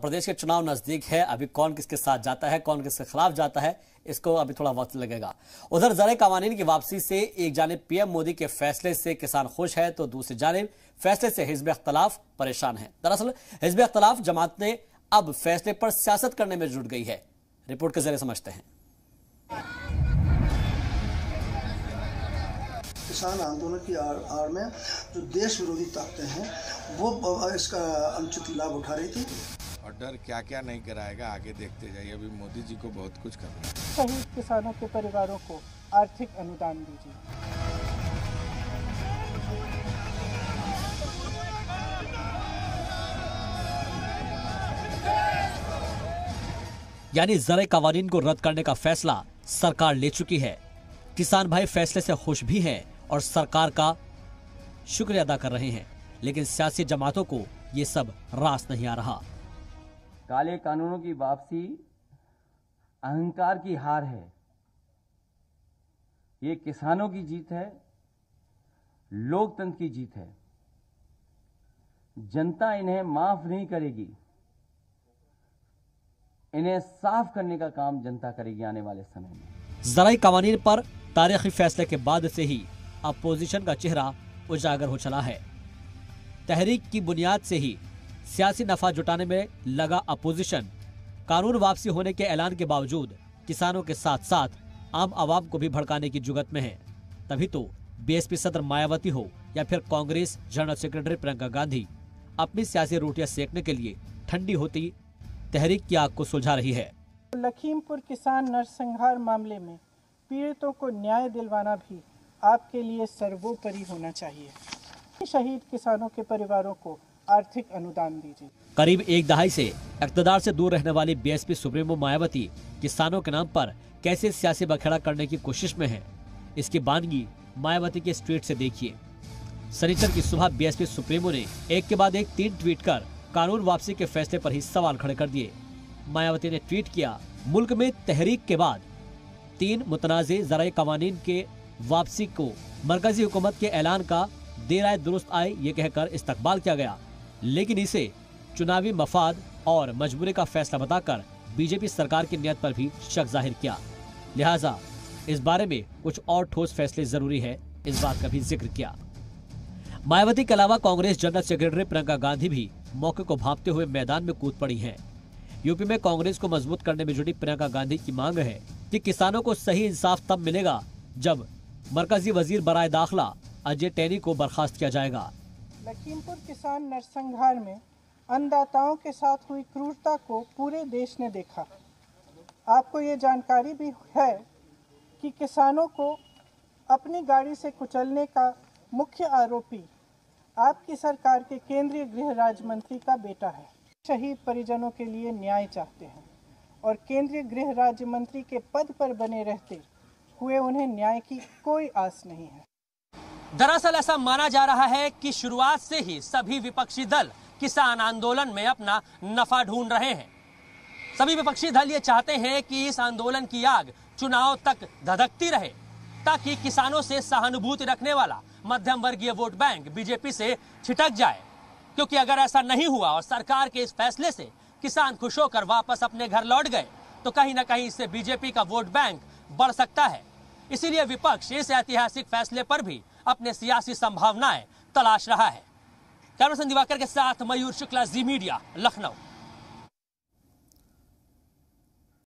प्रदेश के चुनाव नज़दीक है, अभी कौन किसके साथ जाता है, कौन किसके खिलाफ जाता है, इसको अभी थोड़ा वक्त लगेगा। उधर जरे कवानीन की वापसी से एक जानब पीएम मोदी के फैसले से किसान खुश है तो दूसरी जानब फैसले से हिजब अख्तलाफ परेशान है। दरअसल, हिजब अख्तलाफ जमात ने अब फैसले पर सियासत करने में जुट गई है। रिपोर्ट के ज़रिए समझते हैं। किसान आंदोलन की आड़ आड़ में जो देश विरोधी ताकतें हैं, वो इसका अनुचित लाभ उठा रही थी। डर क्या क्या नहीं कराएगा आगे देखते जाइए। अभी मोदी जी को बहुत कुछ करना है। शहीद किसानों के परिवारों को आर्थिक अनुदान दीजिए। यानी जरे कवानीन को रद्द करने का फैसला सरकार ले चुकी है। किसान भाई फैसले से खुश भी हैं और सरकार का शुक्रिया अदा कर रहे हैं। लेकिन सियासी जमातों को ये सब रास नहीं आ रहा। काले कानूनों की वापसी अहंकार की हार है। ये किसानों की जीत है, लोकतंत्र की जीत है। जनता इन्हें माफ़ नहीं करेगी। इन्हें साफ़ करने का काम जनता करेगी आने वाले समय में। जराई कवानीन पर तारीखी फैसले के बाद से ही अपोजिशन का चेहरा उजागर हो चला है। तहरीक की बुनियाद से ही सियासी नफा जुटाने में लगा अपोजिशन। कानून वापसी होने के ऐलान के बावजूद किसानों के साथ साथ आम आवाम को भी भड़काने की जुगत में है। तभी तो बीएसपी सदर मायावती हो या फिर कांग्रेस जनरल सेक्रेटरी प्रियंका गांधी अपनी सियासी रोटियाँ सेकने के लिए ठंडी होती तहरीक की आग को सुलझा रही है। लखीमपुर किसान नरसंहार मामले में पीड़ितों को न्याय दिलवाना भी आपके लिए सर्वोपरि होना चाहिए। शहीद किसानों के परिवारों को आर्थिक अनुदान दीजिए। करीब एक दहाई से इकतदार से दूर रहने वाली बीएसपी सुप्रीमो मायावती किसानों के नाम पर कैसे सियासी बखेड़ा करने की कोशिश में है, इसकी बानगी मायावती के ट्वीट से देखिए। सनीचर की सुबह बीएसपी सुप्रीमो ने एक के बाद एक तीन ट्वीट कर कानून वापसी के फैसले पर ही सवाल खड़े कर दिए। मायावती ने ट्वीट किया, मुल्क में तहरीक के बाद तीन मुतनाज़ जराई कवानीन के वापसी को मरकजी हुकूमत के ऐलान का देर आए दुरुस्त आए, ये कहकर इस्तकबाल किया गया। लेकिन इसे चुनावी मफाद और मजबूरी का फैसला बताकर बीजेपी सरकार की नियत पर भी शक ज़ाहिर किया। लिहाजा इस बारे में कुछ और ठोस फैसले ज़रूरी है, इस बात का भी ज़िक्र किया। मायावती के अलावा कांग्रेस जनरल सेक्रेटरी प्रियंका गांधी भी मौके को भापते हुए मैदान में कूद पड़ी हैं। यूपी में कांग्रेस को मज़बूत करने में जुटी प्रियंका गांधी की मांग है कि किसानों को सही इंसाफ तब मिलेगा जब मरकजी वज़ीर बराए दाखिला अजय टैनी को बर्खास्त किया जाएगा। लखीमपुर किसान नरसंहार में अन्नदाताओं के साथ हुई क्रूरता को पूरे देश ने देखा। आपको ये जानकारी भी है कि किसानों को अपनी गाड़ी से कुचलने का मुख्य आरोपी आपकी सरकार के केंद्रीय गृह राज्य मंत्री का बेटा है। शहीद परिजनों के लिए न्याय चाहते हैं और केंद्रीय गृह राज्य मंत्री के पद पर बने रहते हुए उन्हें न्याय की कोई आस नहीं है। दरअसल ऐसा माना जा रहा है कि शुरुआत से ही सभी विपक्षी दल किसान आंदोलन में अपना नफा ढूंढ रहे हैं। सभी विपक्षी दल ये चाहते हैं कि इस आंदोलन की आग चुनाव तक धधकती रहे, ताकि किसानों से सहानुभूति रखने वाला मध्यम वर्गीय वोट बैंक बीजेपी से छिटक जाए। क्योंकि अगर ऐसा नहीं हुआ और सरकार के इस फैसले से किसान खुश होकर वापस अपने घर लौट गए तो कहीं ना कहीं इससे बीजेपी का वोट बैंक बढ़ सकता है। इसीलिए विपक्ष इस ऐतिहासिक फैसले पर भी अपने सियासी संभावनाएँ तलाश रहा है। कैमरा दिवाकर के साथ मयूर शुक्ला, जी मीडिया, लखनऊ।